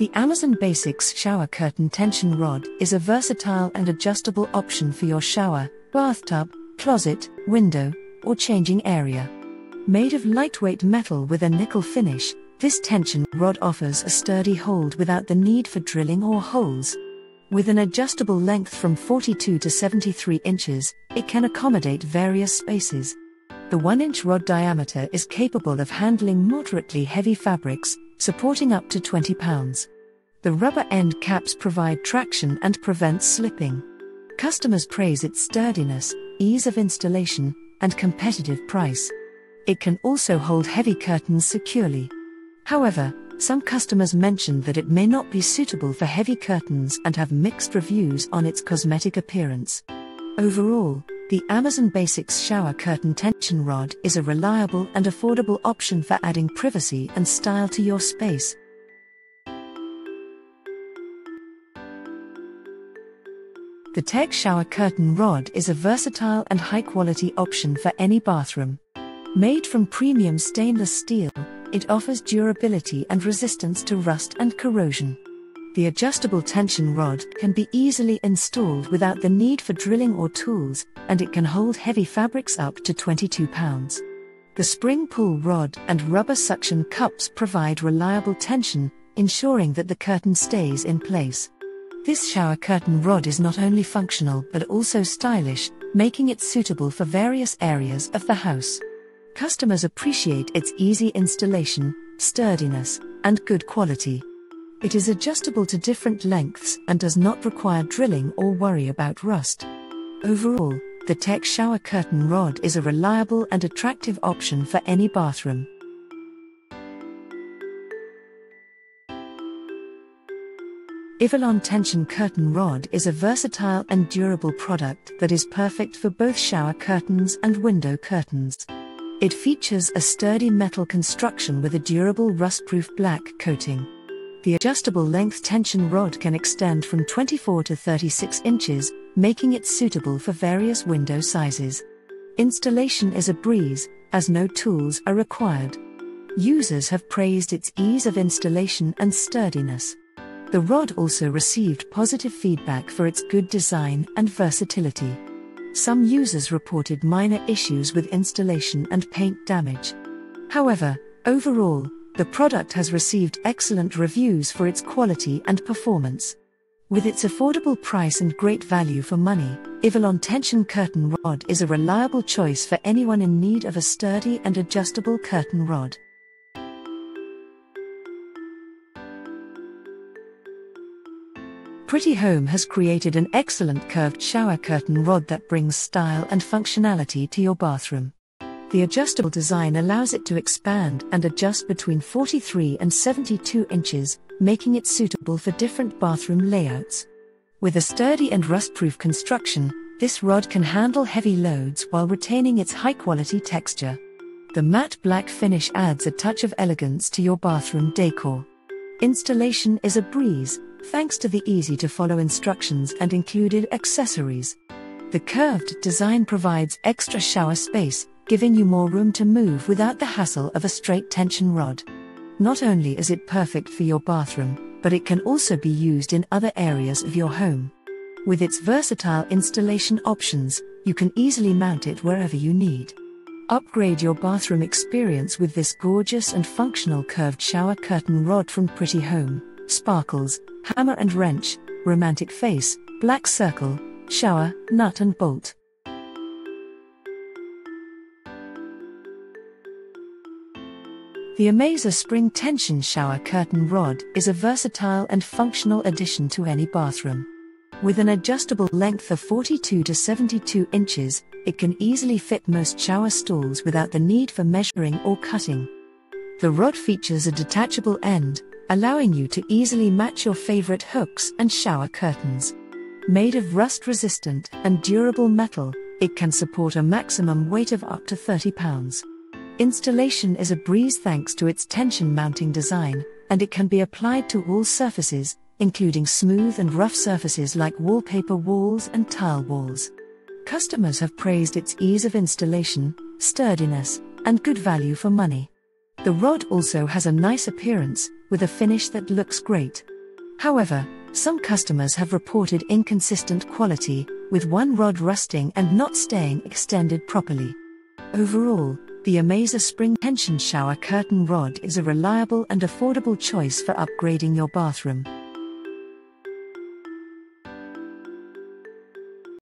The Amazon Basics Shower Curtain Tension Rod is a versatile and adjustable option for your shower, bathtub, closet, window, or changing area. Made of lightweight metal with a nickel finish, this tension rod offers a sturdy hold without the need for drilling or holes. With an adjustable length from 42 to 73 inches, it can accommodate various spaces. The 1 inch rod diameter is capable of handling moderately heavy fabrics, supporting up to 20 pounds. The rubber end caps provide traction and prevent slipping. Customers praise its sturdiness, ease of installation, and competitive price. It can also hold heavy curtains securely. However, some customers mentioned that it may not be suitable for heavy curtains and have mixed reviews on its cosmetic appearance. Overall, the Amazon Basics Shower Curtain Tension Rod is a reliable and affordable option for adding privacy and style to your space. The TEECK Shower Curtain Rod is a versatile and high quality option for any bathroom. Made from premium stainless steel, it offers durability and resistance to rust and corrosion. The adjustable tension rod can be easily installed without the need for drilling or tools, and it can hold heavy fabrics up to 22 pounds. The spring pull rod and rubber suction cups provide reliable tension, ensuring that the curtain stays in place. This shower curtain rod is not only functional but also stylish, making it suitable for various areas of the house. Customers appreciate its easy installation, sturdiness, and good quality. It is adjustable to different lengths and does not require drilling or worry about rust. Overall, the TEECK Shower Curtain Rod is a reliable and attractive option for any bathroom. Ivilon Tension Curtain Rod is a versatile and durable product that is perfect for both shower curtains and window curtains. It features a sturdy metal construction with a durable rust-proof black coating. The adjustable length tension rod can extend from 24 to 36 inches, making it suitable for various window sizes. Installation is a breeze, as no tools are required. Users have praised its ease of installation and sturdiness. The rod also received positive feedback for its good design and versatility. Some users reported minor issues with installation and paint damage. However, overall, the product has received excellent reviews for its quality and performance. With its affordable price and great value for money, Ivilon Tension Curtain Rod is a reliable choice for anyone in need of a sturdy and adjustable curtain rod. Pretty Home has created an excellent curved shower curtain rod that brings style and functionality to your bathroom. The adjustable design allows it to expand and adjust between 43 and 72 inches, making it suitable for different bathroom layouts. With a sturdy and rust-proof construction, this rod can handle heavy loads while retaining its high-quality texture. The matte black finish adds a touch of elegance to your bathroom decor. Installation is a breeze, thanks to the easy to follow instructions and included accessories. The curved design provides extra shower space, giving you more room to move without the hassle of a straight tension rod. Not only is it perfect for your bathroom, but it can also be used in other areas of your home. With its versatile installation options, you can easily mount it wherever you need. Upgrade your bathroom experience with this gorgeous and functional curved shower curtain rod from Pretty Home. Sparkles, Hammer and Wrench, Romantic Face, Black Circle, Shower, Nut and Bolt. The Amazer Spring Tension Shower Curtain Rod is a versatile and functional addition to any bathroom. With an adjustable length of 42 to 72 inches, it can easily fit most shower stalls without the need for measuring or cutting. The rod features a detachable end, allowing you to easily match your favorite hooks and shower curtains. Made of rust resistant and durable metal, it can support a maximum weight of up to 30 pounds. Installation is a breeze thanks to its tension mounting design, and it can be applied to all surfaces, including smooth and rough surfaces like wallpaper walls and tile walls. Customers have praised its ease of installation, sturdiness, and good value for money. The rod also has a nice appearance, with a finish that looks great. However, some customers have reported inconsistent quality, with one rod rusting and not staying extended properly. Overall, the Amazer Spring Tension Shower Curtain Rod is a reliable and affordable choice for upgrading your bathroom.